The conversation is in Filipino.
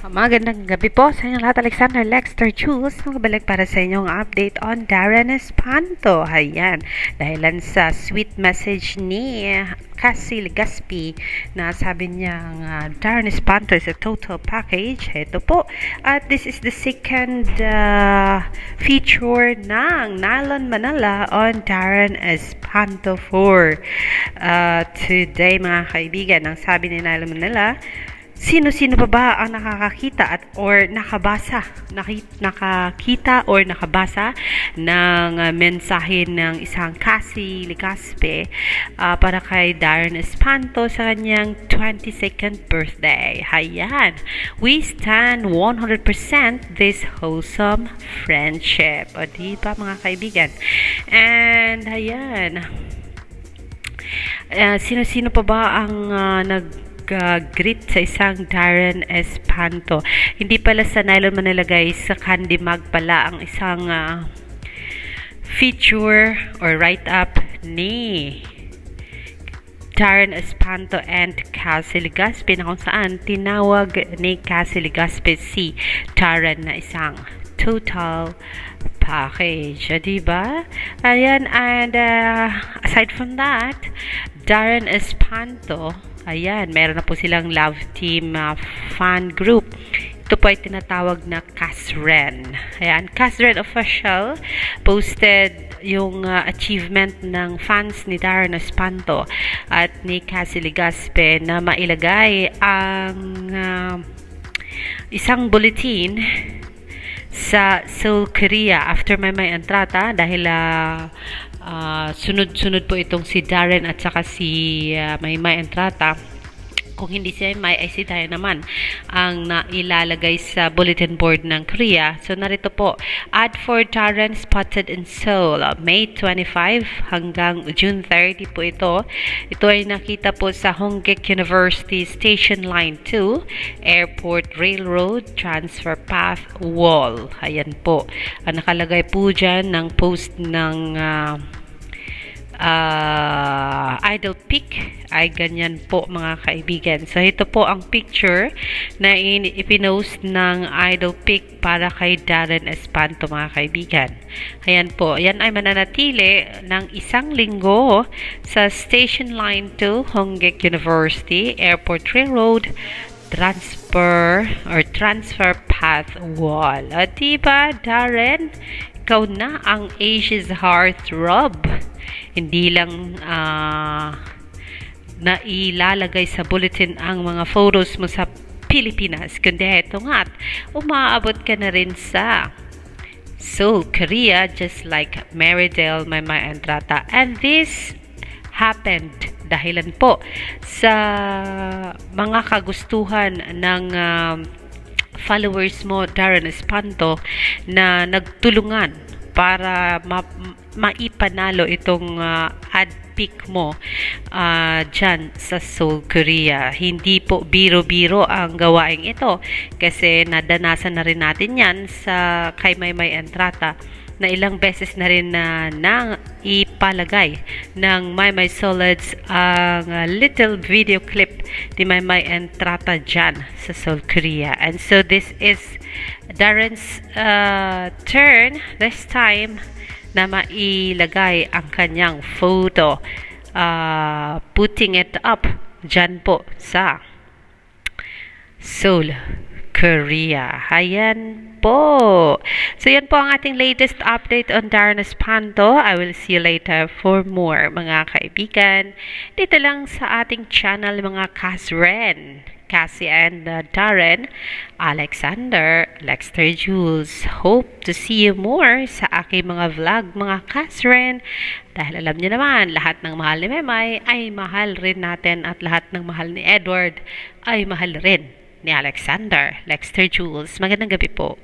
Magandang gabi po sa inyong lahat. Alexander Lexter Jules. Nakabalik para sa inyong update on Darren Espanto. Ayan. Dahilan sa sweet message ni Cassie Legaspi na sabi niya uh, Darren Espanto is a total package. Ito po. At this is the second uh, feature ng Nylon Manila on Darren Espanto 4. Uh, today mga kaibigan, ang sabi ni Nylon Manila, Sino-sino pa ba ang nakakakita at or nakabasa, nakakita or nakabasa ng uh, mensahe ng isang Cassie Ligaspe uh, para kay Darren Espanto sa kanyang 22nd birthday. Hayan, we stand 100% this wholesome friendship. O di ba mga kaibigan? And hayan, uh, sino-sino pa ba ang uh, nag nag-greet sa isang Darren Espanto. Hindi pala sa nylon Manila guys, sa Candy Mag pala ang isang uh, feature or write-up ni Darren Espanto and Cassie Legaspi na kung saan tinawag ni Cassie Legaspi si Darren na isang total package. Diba? Ayan, and uh, aside from that, Darren Espanto Ayan, meron na po silang love team uh, fan group. Ito po ay tinatawag na Casren. Ayan, Casren Official posted yung uh, achievement ng fans ni Darren Espanto at ni Cassie Legaspe na mailagay ang uh, isang bulletin sa Seoul, Korea after may may entrata dahil uh, uh, sunod-sunod po itong si Darren at saka si uh, Maymay Entrata kung hindi si May tayo naman ang nailalagay sa bulletin board ng Korea. So narito po, ad for Darren spotted in Seoul, May 25 hanggang June 30 po ito. Ito ay nakita po sa Hongik University Station Line 2, Airport Railroad Transfer Path Wall. Ayan po. Ang nakalagay po dyan ng post ng uh, uh, idol pic ay ganyan po mga kaibigan. So ito po ang picture na ipinost ng idol pic para kay Darren Espanto mga kaibigan. Ayan po. Yan ay mananatili ng isang linggo sa Station Line 2 Hongek University Airport Railroad transfer or transfer path wall. O diba, Darren? Ikaw na ang Asia's heartthrob hindi lang uh, na ilalagay sa bulletin ang mga photos mo sa Pilipinas, kundi ito nga, umaabot ka na rin sa Seoul, Korea, just like Meridel, Maymay, and Rata. And this happened dahilan po sa mga kagustuhan ng uh, followers mo, Darren Espanto, na nagtulungan para ma maipanalo itong uh, ad pick mo uh, dyan sa Seoul, Korea. Hindi po biro-biro ang gawaing ito kasi nadanasan na rin natin yan sa kay Maymay Entrata na ilang beses na rin na nang ipalagay ng My My Solids ang uh, little video clip ni My My Entrata dyan sa Seoul, Korea. And so this is Darren's uh, turn this time na mailagay ang kanyang photo uh, putting it up dyan po sa Seoul, Korea. Ayan po. So, yan po ang ating latest update on Darren Espanto. I will see you later for more, mga kaibigan. Dito lang sa ating channel, mga Kasren. Cassie and uh, Darren, Alexander, Lexter Jules. Hope to see you more sa aking mga vlog, mga Kasren. Dahil alam niyo naman, lahat ng mahal ni Memay ay mahal rin natin at lahat ng mahal ni Edward ay mahal rin ni Alexander, Lexter Jules. Magandang gabi po.